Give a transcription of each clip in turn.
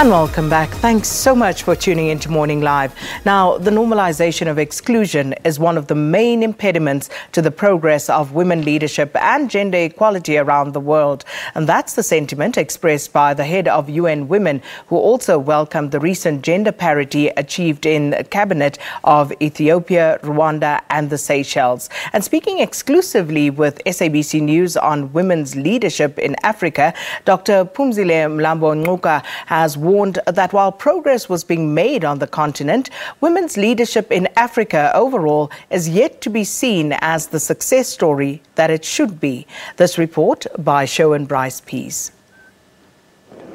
And welcome back. Thanks so much for tuning into Morning Live. Now, the normalization of exclusion is one of the main impediments to the progress of women leadership and gender equality around the world. And that's the sentiment expressed by the head of UN Women, who also welcomed the recent gender parity achieved in the cabinet of Ethiopia, Rwanda, and the Seychelles. And speaking exclusively with SABC News on women's leadership in Africa, Dr. Phumzile Mlambo Ngcuka has warned that while progress was being made on the continent, women's leadership in Africa overall is yet to be seen as the success story that it should be. This report by Sherwin Bryce Pease.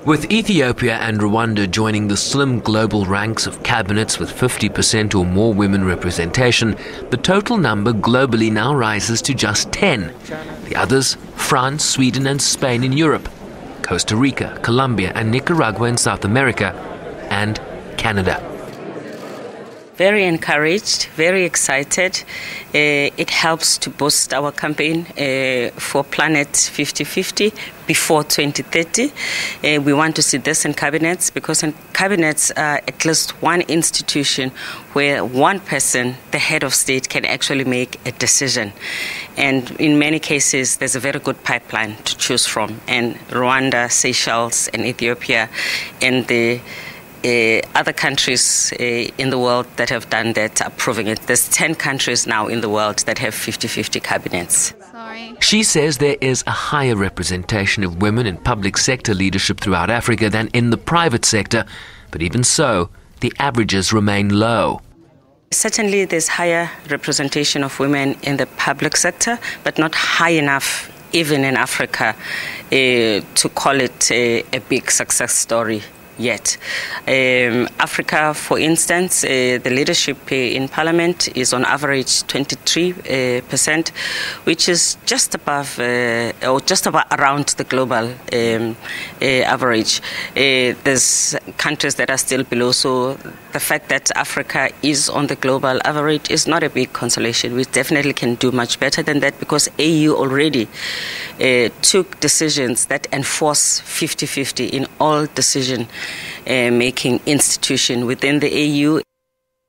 With Ethiopia and Rwanda joining the slim global ranks of cabinets with 50% or more women representation, the total number globally now rises to just 10. The others, France, Sweden, and Spain in Europe. Costa Rica, Colombia, and Nicaragua in South America, and Canada. Very encouraged, very excited. Uh, it helps to boost our campaign uh, for Planet 5050 before 2030. Uh, we want to see this in cabinets because in cabinets are at least one institution where one person, the head of state, can actually make a decision. And in many cases, there's a very good pipeline to choose from. And Rwanda, Seychelles, and Ethiopia, and the uh, other countries uh, in the world that have done that are proving it. There's 10 countries now in the world that have 50 50 cabinets. Sorry. She says there is a higher representation of women in public sector leadership throughout Africa than in the private sector, but even so, the averages remain low. Certainly, there's higher representation of women in the public sector, but not high enough, even in Africa, uh, to call it a, a big success story yet. Um, Africa, for instance, uh, the leadership uh, in parliament is on average 23 uh, percent, which is just above uh, or just about around the global um, uh, average. There's countries that are still below, so the fact that Africa is on the global average is not a big consolation. We definitely can do much better than that because AU already took decisions that enforce 50-50 in all decision uh, making institution within the AU.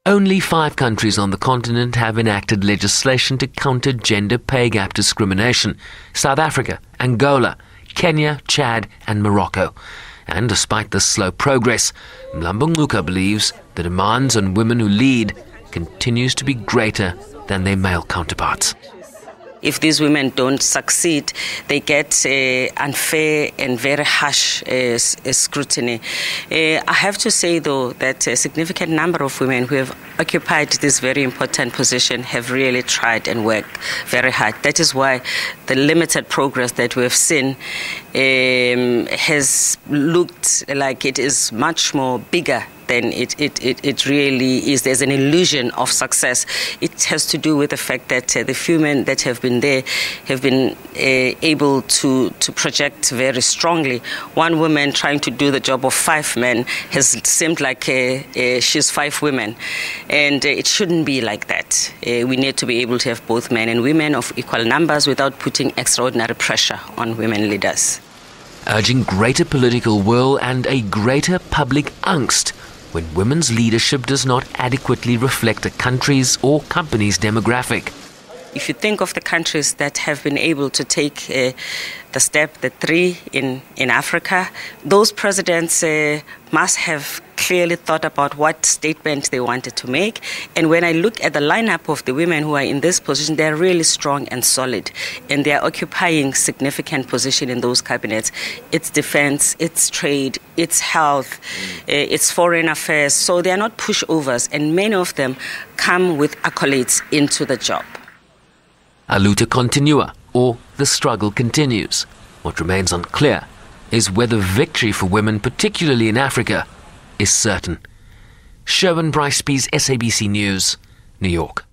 Only five countries on the continent have enacted legislation to counter gender pay gap discrimination South Africa, Angola, Kenya, Chad, and Morocco. And despite this slow progress, Mlambo Ngcuka believes the demands on women who lead continues to be greater than their male counterparts if these women don't succeed, they get uh, unfair and very harsh uh, scrutiny. Uh, I have to say, though, that a significant number of women who have occupied this very important position have really tried and worked very hard. That is why the limited progress that we have seen um, has looked like it is much more bigger than it, it, it, it, really is. There's an illusion of success. It has to do with the fact that uh, the few men that have been there have been uh, able to, to project very strongly. One woman trying to do the job of five men has seemed like uh, uh she's five women. And uh, it shouldn't be like that. Uh, we need to be able to have both men and women of equal numbers without putting extraordinary pressure on women leaders urging greater political will and a greater public angst when women's leadership does not adequately reflect a country's or company's demographic. If you think of the countries that have been able to take uh, the step, the three in, in Africa, those presidents uh, must have clearly thought about what statement they wanted to make. And when I look at the lineup of the women who are in this position, they're really strong and solid. And they're occupying significant position in those cabinets. It's defense, it's trade, it's health, uh, it's foreign affairs. So they're not pushovers. And many of them come with accolades into the job. A luta continua, or the struggle continues. What remains unclear is whether victory for women, particularly in Africa, is certain. Sherwin Bryce Pease SABC News, New York.